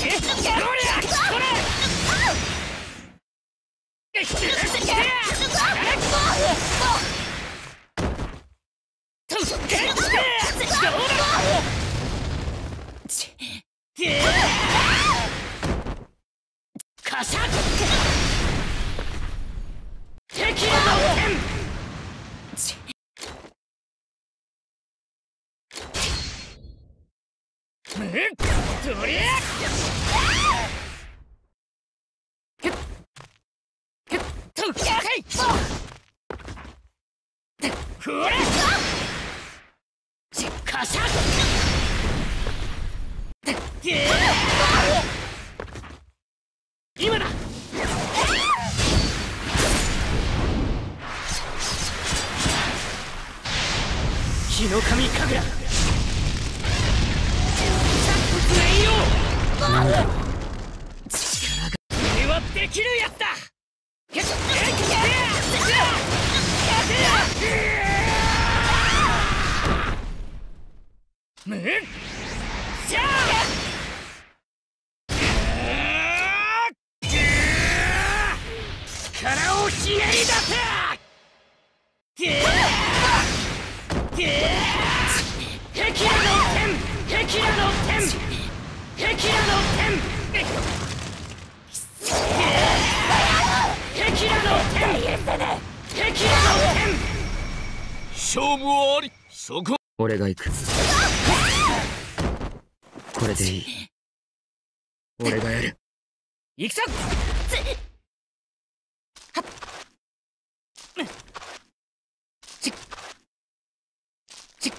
今だ日の神神楽。力が俺はできるやつだむっしゃ力をひねり出せ勝負あり。そこ。俺が行く。これでいい。俺がやる。行くぞ。ちっちっ